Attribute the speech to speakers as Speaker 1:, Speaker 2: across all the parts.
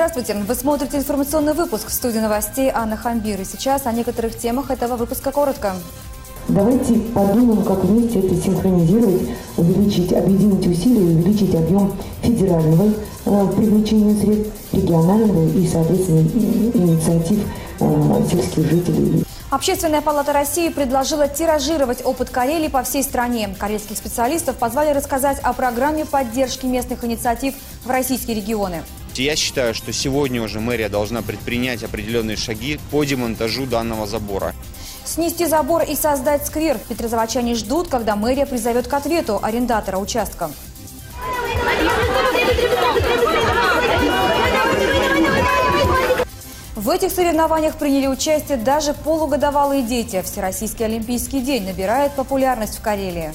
Speaker 1: Здравствуйте! Вы смотрите информационный выпуск в студии новостей Анна Хамбир. И сейчас о некоторых темах этого выпуска коротко.
Speaker 2: Давайте подумаем, как вместе это синхронизировать, увеличить, объединить усилия, увеличить объем федерального э, привлечения средств, регионального и, соответственно, инициатив э, сельских жителей.
Speaker 1: Общественная палата России предложила тиражировать опыт Карелии по всей стране. Карельских специалистов позвали рассказать о программе поддержки местных инициатив в российские регионы.
Speaker 3: Я считаю, что сегодня уже мэрия должна предпринять определенные шаги по демонтажу данного забора.
Speaker 1: Снести забор и создать сквер. Петрозаводчане ждут, когда мэрия призовет к ответу арендатора участка. В этих соревнованиях приняли участие даже полугодовалые дети. Всероссийский олимпийский день набирает популярность в Карелии.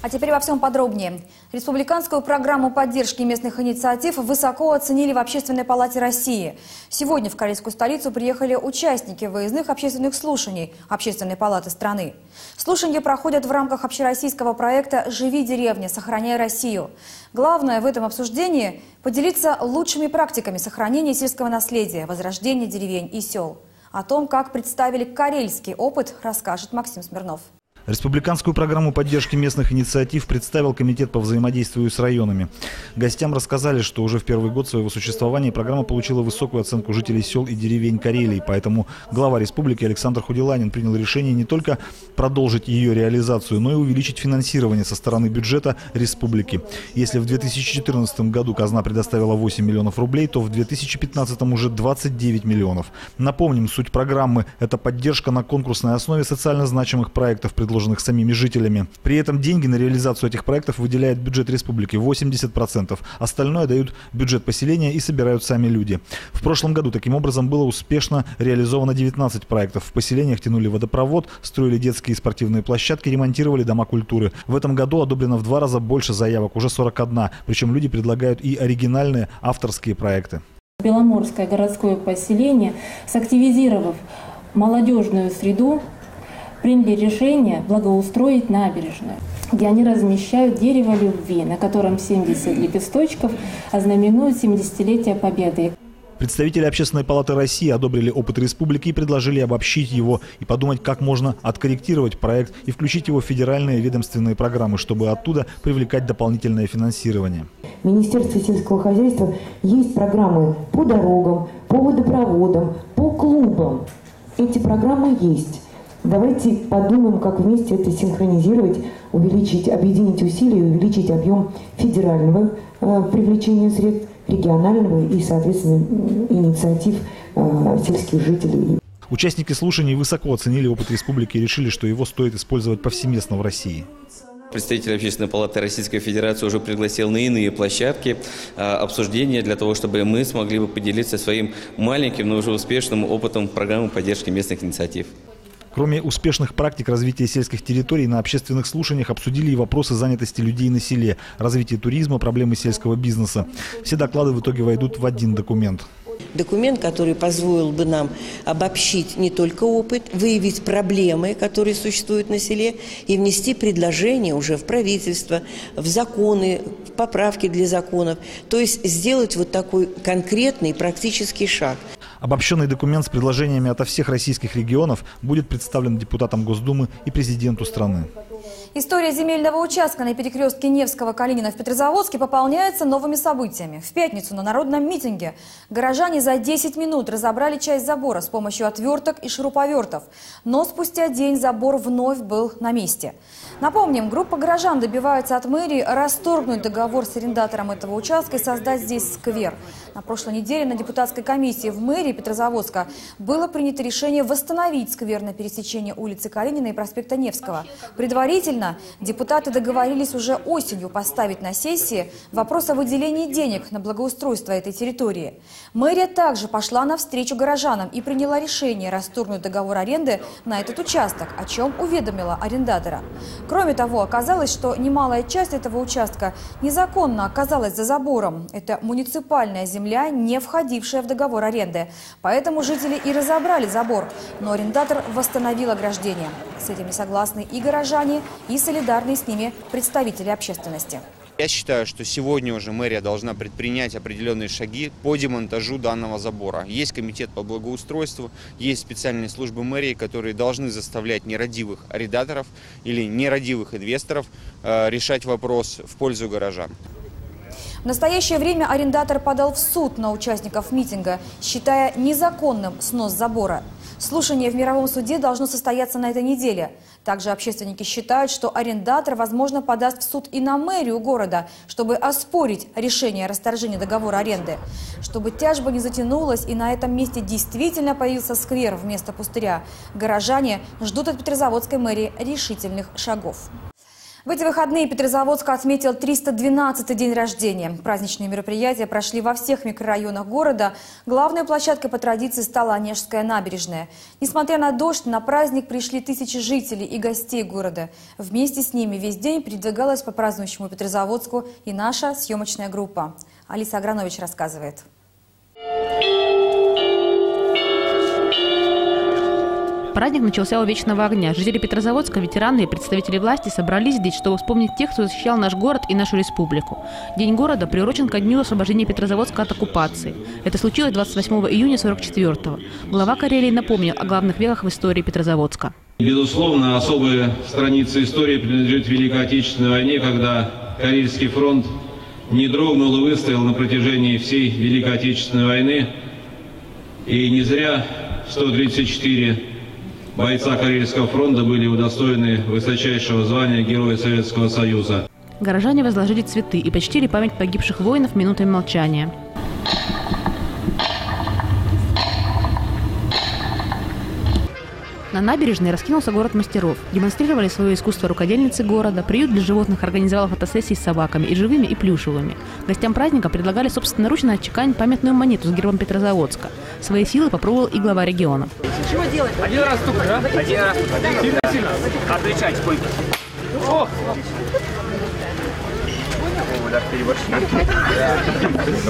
Speaker 1: А теперь во всем подробнее. Республиканскую программу поддержки местных инициатив высоко оценили в Общественной палате России. Сегодня в Карельскую столицу приехали участники выездных общественных слушаний Общественной палаты страны. Слушания проходят в рамках общероссийского проекта «Живи деревня, сохраняй Россию». Главное в этом обсуждении – поделиться лучшими практиками сохранения сельского наследия, возрождения деревень и сел. О том, как представили карельский опыт, расскажет Максим Смирнов.
Speaker 4: Республиканскую программу поддержки местных инициатив представил Комитет по взаимодействию с районами. Гостям рассказали, что уже в первый год своего существования программа получила высокую оценку жителей сел и деревень Карелии. Поэтому глава республики Александр Худиланин принял решение не только продолжить ее реализацию, но и увеличить финансирование со стороны бюджета республики. Если в 2014 году казна предоставила 8 миллионов рублей, то в 2015 уже 29 миллионов. Напомним, суть программы – это поддержка на конкурсной основе социально значимых проектов, предложенных предложенных самими жителями. При этом деньги на реализацию этих проектов выделяет бюджет республики 80%. Остальное дают бюджет поселения и собирают сами люди. В прошлом году таким образом было успешно реализовано 19 проектов. В поселениях тянули водопровод, строили детские и спортивные площадки, ремонтировали дома культуры. В этом году одобрено в два раза больше заявок, уже 41. Причем люди предлагают и оригинальные авторские проекты.
Speaker 5: Беломорское городское поселение, сактивизировав молодежную среду, приняли решение благоустроить набережную, где они размещают дерево любви, на котором 70 лепесточков ознаменуют 70-летие Победы.
Speaker 4: Представители Общественной палаты России одобрили опыт республики и предложили обобщить его и подумать, как можно откорректировать проект и включить его в федеральные ведомственные программы, чтобы оттуда привлекать дополнительное финансирование.
Speaker 2: В Министерстве сельского хозяйства есть программы по дорогам, по водопроводам, по клубам. Эти программы есть. Давайте подумаем, как вместе это синхронизировать, увеличить, объединить усилия, увеличить объем федерального э, привлечения средств, регионального и, соответственно, инициатив э, сельских жителей.
Speaker 4: Участники слушаний высоко оценили опыт республики и решили, что его стоит использовать повсеместно в России.
Speaker 6: Представитель Общественной палаты Российской Федерации уже пригласил на иные площадки а, обсуждения для того, чтобы мы смогли бы поделиться своим маленьким, но уже успешным опытом программы поддержки местных инициатив.
Speaker 4: Кроме успешных практик развития сельских территорий, на общественных слушаниях обсудили и вопросы занятости людей на селе, развитие туризма, проблемы сельского бизнеса. Все доклады в итоге войдут в один документ.
Speaker 7: Документ, который позволил бы нам обобщить не только опыт, выявить проблемы, которые существуют на селе, и внести предложения уже в правительство, в законы, в поправки для законов. То есть сделать вот такой конкретный практический шаг.
Speaker 4: Обобщенный документ с предложениями ото всех российских регионов будет представлен депутатам Госдумы и президенту страны.
Speaker 1: История земельного участка на перекрестке Невского Калинина в Петрозаводске пополняется новыми событиями. В пятницу на народном митинге горожане за 10 минут разобрали часть забора с помощью отверток и шуруповертов. Но спустя день забор вновь был на месте. Напомним, группа горожан добивается от мэрии расторгнуть договор с арендатором этого участка и создать здесь сквер. На прошлой неделе на депутатской комиссии в мэрии Петрозаводска было принято решение восстановить сквер на пересечении улицы Калинина и проспекта Невского. Предварительно депутаты договорились уже осенью поставить на сессии вопрос о выделении денег на благоустройство этой территории. Мэрия также пошла навстречу горожанам и приняла решение расторгнуть договор аренды на этот участок, о чем уведомила арендатора. Кроме того, оказалось, что немалая часть этого участка незаконно оказалась за забором. Это муниципальная земля, не входившая в договор аренды. Поэтому жители и разобрали забор. Но арендатор восстановил ограждение. С этим не согласны и горожане, и солидарные с ними представители общественности.
Speaker 3: Я считаю, что сегодня уже мэрия должна предпринять определенные шаги по демонтажу данного забора. Есть комитет по благоустройству, есть специальные службы мэрии, которые должны заставлять нерадивых арендаторов или нерадивых инвесторов э, решать вопрос в пользу горожан.
Speaker 1: В настоящее время арендатор подал в суд на участников митинга, считая незаконным снос забора. Слушание в мировом суде должно состояться на этой неделе. Также общественники считают, что арендатор, возможно, подаст в суд и на мэрию города, чтобы оспорить решение о расторжении договора аренды. Чтобы тяжба не затянулась и на этом месте действительно появился сквер вместо пустыря, горожане ждут от Петрозаводской мэрии решительных шагов. В эти выходные Петрозаводск отметил 312-й день рождения. Праздничные мероприятия прошли во всех микрорайонах города. Главной площадкой по традиции стала Онежская набережная. Несмотря на дождь, на праздник пришли тысячи жителей и гостей города. Вместе с ними весь день передвигалась по празднующему Петрозаводску и наша съемочная группа. Алиса Агранович рассказывает.
Speaker 8: Праздник начался у Вечного огня. Жители Петрозаводска, ветераны и представители власти собрались здесь, чтобы вспомнить тех, кто защищал наш город и нашу республику. День города приурочен ко дню освобождения Петрозаводска от оккупации. Это случилось 28 июня 44-го. Глава Карелии напомнил о главных веках в истории Петрозаводска.
Speaker 9: Безусловно, особые страницы истории принадлежат Великой Отечественной войне, когда Карельский фронт не дрогнул и выстоял на протяжении всей Великой Отечественной войны. И не зря 134 бойца Карельского фронта были удостоены высочайшего звания Героя Советского Союза.
Speaker 8: Горожане возложили цветы и почтили память погибших воинов минутой молчания. На набережной раскинулся город мастеров. Демонстрировали свое искусство рукодельницы города, приют для животных организовал фотосессии с собаками и живыми, и плюшевыми. Гостям праздника предлагали собственноручно отчеканить памятную монету с гербом Петрозаводска. Свои силы попробовал и глава региона.
Speaker 10: Чего делать? Один раз стукни, да? Один раз стукни. Сильно-сильно. Отвечать сколько? О!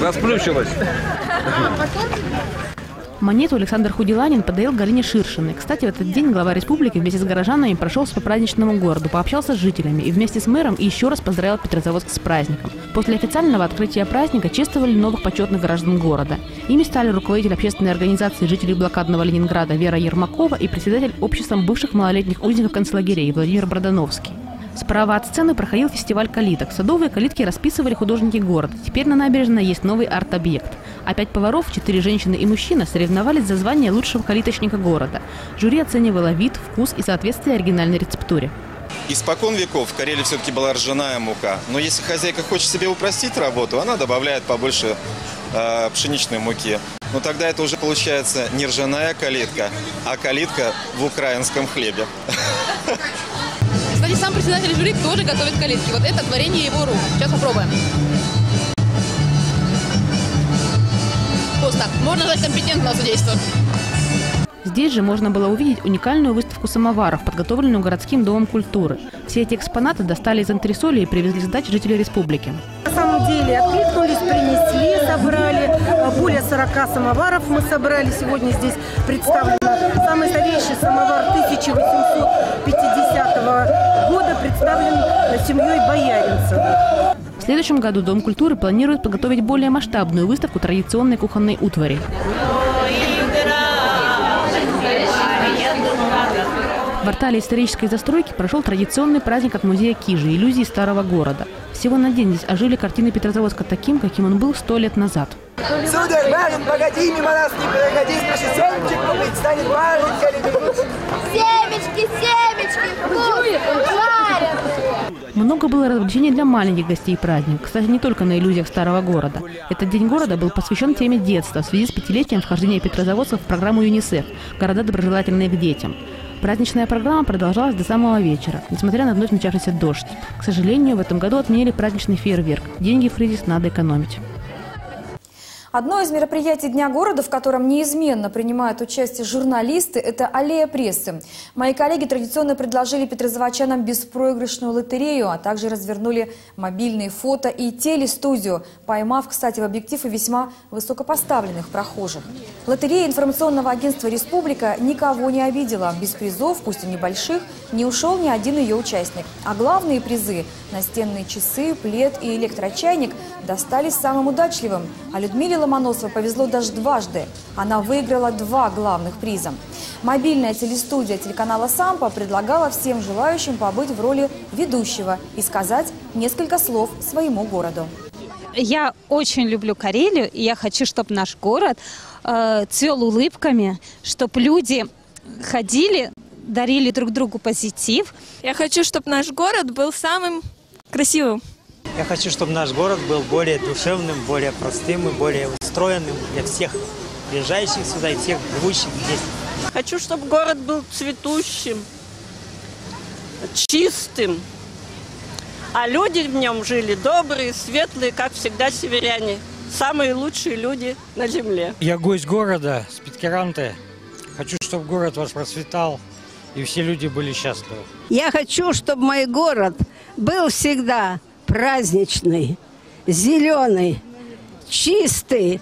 Speaker 9: Расплющилась.
Speaker 8: Монету Александр Худиланин подарил Галине Ширшиной. Кстати, в этот день глава республики вместе с горожанами прошелся по праздничному городу, пообщался с жителями и вместе с мэром еще раз поздравил Петрозаводск с праздником. После официального открытия праздника чествовали новых почетных граждан города. Ими стали руководитель общественной организации жителей блокадного Ленинграда Вера Ермакова и председатель общества бывших малолетних узников концлагерей Владимир Бродановский. Справа от сцены проходил фестиваль калиток. Садовые калитки расписывали художники города. Теперь на набережной есть новый арт-объект. А пять поваров, четыре женщины и мужчина соревновались за звание лучшего калиточника города. Жюри оценивало вид, вкус и соответствие оригинальной рецептуре.
Speaker 11: Испокон веков в Карелии все-таки была ржаная мука. Но если хозяйка хочет себе упростить работу, она добавляет побольше э, пшеничной муки. Но тогда это уже получается не ржаная калитка, а калитка в украинском хлебе.
Speaker 12: Сам председатель жюри тоже готовит калитки. Вот это творение его рук. Сейчас попробуем. Вкусно. Можно сказать, компетентно судействовать.
Speaker 8: Здесь же можно было увидеть уникальную выставку самоваров, подготовленную городским домом культуры. Все эти экспонаты достали из антресоли и привезли сдать жители республики.
Speaker 13: На самом деле откликнулись, принесли, собрали. Более 40 самоваров мы собрали. Сегодня здесь представлено самый старейший самовар 1850 года, представлен семьей Бояринцев.
Speaker 8: В следующем году Дом культуры планирует подготовить более масштабную выставку традиционной кухонной утвари. В квартале исторической застройки прошел традиционный праздник от музея Кижи «Иллюзии старого города». Всего на день здесь ожили картины Петрозаводска таким, каким он был сто лет назад.
Speaker 14: Сударь, барин, погоди, мимо нас не проходи, наши семечек купить, станет маленькой.
Speaker 15: Семечки, семечки, жареные.
Speaker 8: Много было развлечений для маленьких гостей праздника. Кстати, не только на иллюзиях старого города. Этот день города был посвящен теме детства в связи с пятилетием вхождения Петрозаводска в программу ЮНИСЕФ «Города, доброжелательные к детям». Праздничная программа продолжалась до самого вечера, несмотря на вновь начавшийся дождь. К сожалению, в этом году отменили праздничный фейерверк. Деньги в кризис надо экономить.
Speaker 1: Одно из мероприятий Дня города, в котором неизменно принимают участие журналисты, это аллея прессы. Мои коллеги традиционно предложили петрозаводчанам беспроигрышную лотерею, а также развернули мобильные фото и телестудию, поймав, кстати, в объектив и весьма высокопоставленных прохожих. Лотерея информационного агентства «Республика» никого не обидела. Без призов, пусть и небольших, не ушел ни один ее участник. А главные призы – настенные часы, плед и электрочайник – достались самым удачливым. А Людмиле Ломоносовой повезло даже дважды. Она выиграла два главных приза. Мобильная телестудия телеканала «Сампа» предлагала всем желающим побыть в роли ведущего и сказать несколько слов своему городу.
Speaker 16: Я очень люблю Карелию, и я хочу, чтобы наш город э, цвел улыбками, чтобы люди ходили, дарили друг другу позитив.
Speaker 17: Я хочу, чтобы наш город был самым красивым.
Speaker 18: Я хочу, чтобы наш город был более душевным, более простым и более устроенным для всех приезжающих сюда и всех живущих здесь.
Speaker 19: Хочу, чтобы город был цветущим, чистым, а люди в нем жили добрые, светлые, как всегда северяне. Самые лучшие люди на земле.
Speaker 18: Я гость города, спидкеранты. Хочу, чтобы город ваш процветал, и все люди были счастливы.
Speaker 20: Я хочу, чтобы мой город был всегда праздничный, зеленый, чистый,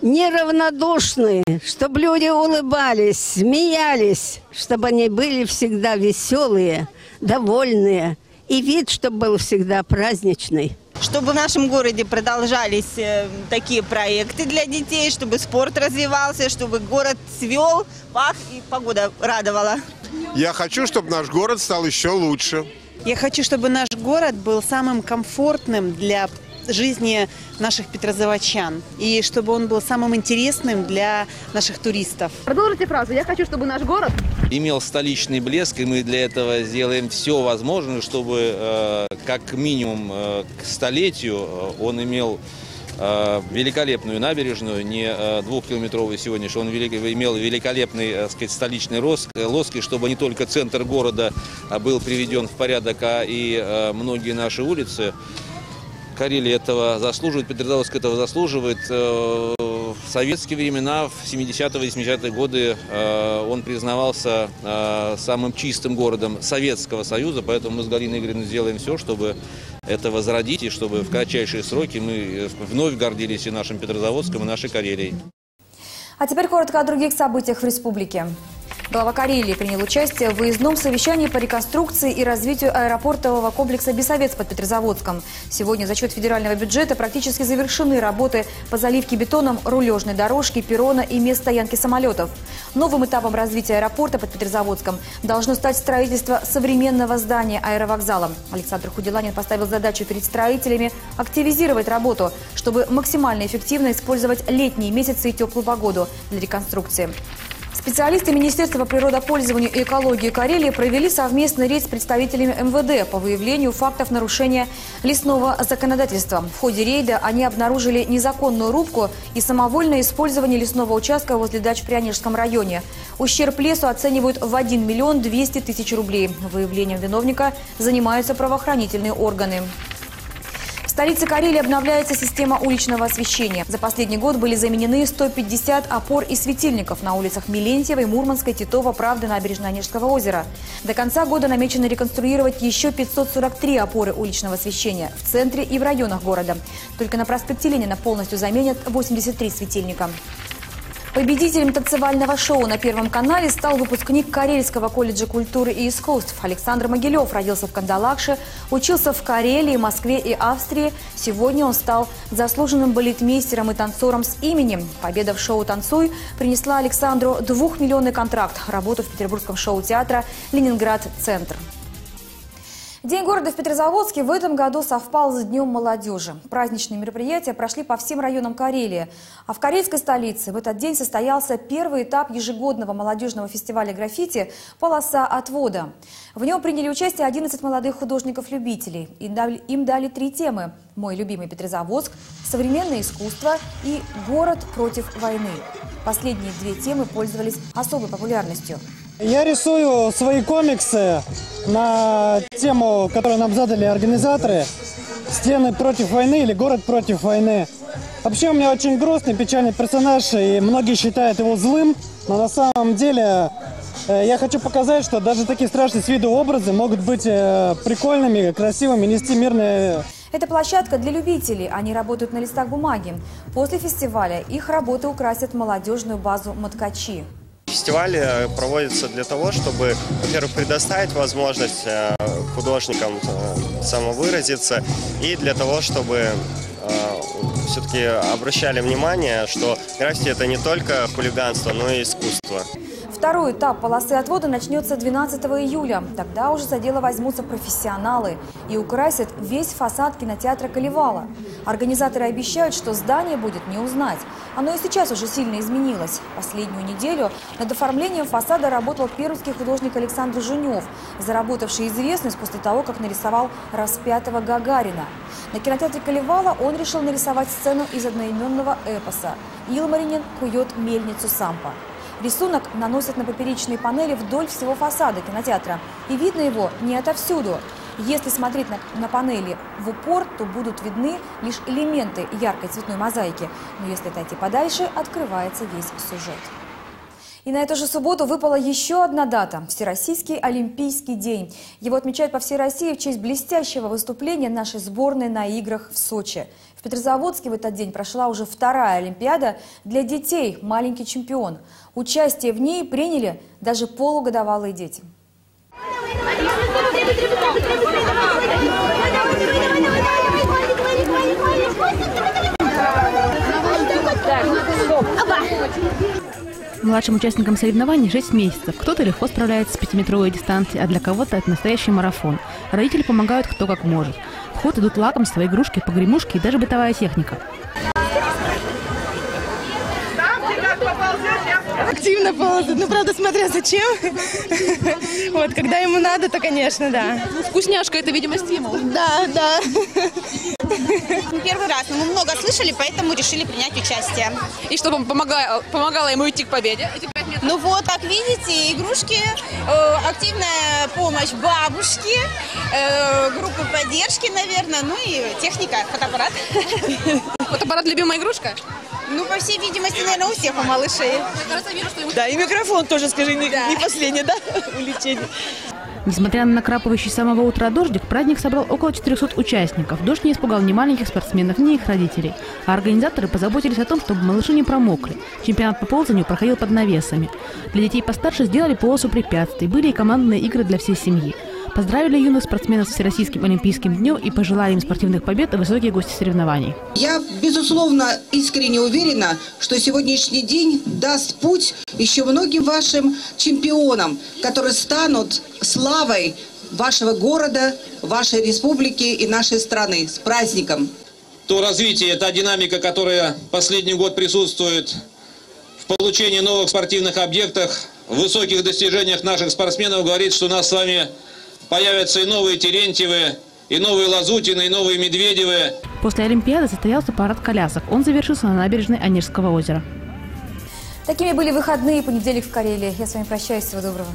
Speaker 20: неравнодушный, чтобы люди улыбались, смеялись, чтобы они были всегда веселые, довольные, и вид, чтобы был всегда праздничный.
Speaker 21: Чтобы в нашем городе продолжались э, такие проекты для детей, чтобы спорт развивался, чтобы город цвел, пах и погода радовала.
Speaker 22: Я хочу, чтобы наш город стал еще лучше.
Speaker 23: Я хочу, чтобы наш город был самым комфортным для жизни наших петрозаводчан. И чтобы он был самым интересным для наших туристов.
Speaker 24: Продолжите фразу. Я хочу, чтобы наш город
Speaker 6: имел столичный блеск, и мы для этого сделаем все возможное, чтобы э, как минимум э, к столетию э, он имел великолепную набережную, не э, двухкилометровую сегодня, что он имел великолепный э, сказать, столичный роск, лоск, и чтобы не только центр города был приведен в порядок, а и многие наши улицы. Карелия этого заслуживает, Петрозаводск этого заслуживает. В советские времена, в 70-е, 80-е годы он признавался самым чистым городом Советского Союза, поэтому мы с Галиной Игоревной сделаем все, чтобы это возродить, и чтобы в кратчайшие сроки мы вновь гордились и нашим Петрозаводском, и нашей Карелией.
Speaker 1: А теперь коротко о других событиях в республике. Глава Карелии принял участие в выездном совещании по реконструкции и развитию аэропортового комплекса «Бесовец» под Петрозаводском. Сегодня за счет федерального бюджета практически завершены работы по заливке бетоном рулежной дорожки, перрона и мест стоянки самолетов. Новым этапом развития аэропорта под Петрозаводском должно стать строительство современного здания аэровокзала. Александр Худиланин поставил задачу перед строителями активизировать работу, чтобы максимально эффективно использовать летние месяцы и теплую погоду для реконструкции. Специалисты Министерства природопользования и экологии Карелии провели совместный рейд с представителями МВД по выявлению фактов нарушения лесного законодательства. В ходе рейда они обнаружили незаконную рубку и самовольное использование лесного участка возле дач в Прянежском районе. Ущерб лесу оценивают в 1 миллион 200 тысяч рублей. Выявлением виновника занимаются правоохранительные органы. Столице Карелии обновляется система уличного освещения. За последний год были заменены 150 опор и светильников на улицах Милентьевой, Мурманской, Титова, Правды, Набережной Онежского озера. До конца года намечено реконструировать еще 543 опоры уличного освещения в центре и в районах города. Только на проспекте Ленина полностью заменят 83 светильника. Победителем танцевального шоу на Первом канале стал выпускник Карельского колледжа культуры и искусств. Александр Могилев родился в Кандалакше, учился в Карелии, Москве и Австрии. Сегодня он стал заслуженным балетмейстером и танцором с именем. Победа в шоу «Танцуй» принесла Александру двухмиллионный контракт, работу в петербургском шоу-театра «Ленинград-Центр». День города в Петрозаводске в этом году совпал с Днем молодежи. Праздничные мероприятия прошли по всем районам Карелии. А в карельской столице в этот день состоялся первый этап ежегодного молодежного фестиваля граффити «Полоса отвода». В нем приняли участие 11 молодых художников-любителей. Им дали три темы – «Мой любимый Петрозаводск», «Современное искусство» и «Город против войны». Последние две темы пользовались особой популярностью.
Speaker 25: Я рисую свои комиксы на тему, которую нам задали организаторы. «Стены против войны» или «Город против войны». Вообще у меня очень грустный, печальный персонаж, и многие считают его злым, но на самом деле э, я хочу показать, что даже такие страшные с виду образы могут быть э, прикольными, красивыми, нести мирное
Speaker 1: Это площадка для любителей. Они работают на листах бумаги. После фестиваля их работы украсят молодежную базу «Моткачи».
Speaker 26: Фестиваль э, проводится для того, чтобы, во-первых, предоставить возможность э, художникам э, самовыразиться и для того, чтобы все-таки обращали внимание, что граффити это не только хулиганство, но и искусство.
Speaker 1: Второй этап полосы отвода начнется 12 июля. Тогда уже за дело возьмутся профессионалы и украсят весь фасад кинотеатра «Колевала». Организаторы обещают, что здание будет не узнать. Оно и сейчас уже сильно изменилось. Последнюю неделю над оформлением фасада работал пермский художник Александр Жунев, заработавший известность после того, как нарисовал распятого Гагарина. На кинотеатре «Колевала» он решил нарисовать сцену из одноименного эпоса. Илмаринин кует мельницу Сампа. Рисунок наносят на поперечные панели вдоль всего фасада кинотеатра. И видно его не отовсюду. Если смотреть на, на панели в упор, то будут видны лишь элементы яркой цветной мозаики. Но если отойти подальше, открывается весь сюжет. И на эту же субботу выпала еще одна дата – Всероссийский Олимпийский день. Его отмечают по всей России в честь блестящего выступления нашей сборной на играх в Сочи. В Петрозаводске в этот день прошла уже вторая Олимпиада для детей «Маленький чемпион». Участие в ней приняли даже полугодовалые дети.
Speaker 8: Так, стоп. Младшим участникам соревнований 6 месяцев. Кто-то легко справляется с пятиметровой дистанцией, а для кого-то это настоящий марафон. Родители помогают кто как может. В ход идут лакомства, игрушки, погремушки и даже бытовая техника.
Speaker 27: Активно ползает, ну правда смотря зачем. Вот, когда ему надо, то конечно, да.
Speaker 24: Ну, вкусняшка это, видимо, стимул.
Speaker 27: Да, да.
Speaker 21: Первый раз, но мы много слышали, поэтому решили принять участие.
Speaker 24: И чтобы помогало, помогало ему идти к победе?
Speaker 21: Ну вот, как видите, игрушки, э, активная помощь бабушки, э, группы поддержки, наверное, ну и техника, фотоаппарат.
Speaker 24: Фотоаппарат любимая игрушка?
Speaker 21: Ну, по всей видимости, наверное, у всех у малышей.
Speaker 27: Да, и микрофон тоже, скажи, не, не последний, да, увлечение.
Speaker 8: Несмотря на накрапывающий с самого утра дождик, праздник собрал около 400 участников. Дождь не испугал ни маленьких спортсменов, ни их родителей. А организаторы позаботились о том, чтобы малыши не промокли. Чемпионат по ползанию проходил под навесами. Для детей постарше сделали полосу препятствий. Были и командные игры для всей семьи. Поздравили юных спортсменов с Всероссийским Олимпийским днем и пожелали им спортивных побед и высокие гости соревнований.
Speaker 28: Я, безусловно, искренне уверена, что сегодняшний день даст путь еще многим вашим чемпионам, которые станут славой вашего города, вашей республики и нашей страны. С праздником!
Speaker 9: То развитие, та динамика, которая последний год присутствует в получении новых спортивных объектов, в высоких достижениях наших спортсменов, говорит, что у нас с вами появятся и новые Терентьевы, и новые Лазутины, и новые Медведевы.
Speaker 8: После Олимпиады состоялся парад колясок. Он завершился на набережной Онежского озера.
Speaker 1: Такими были выходные понедельник в Карелии. Я с вами прощаюсь. Всего доброго.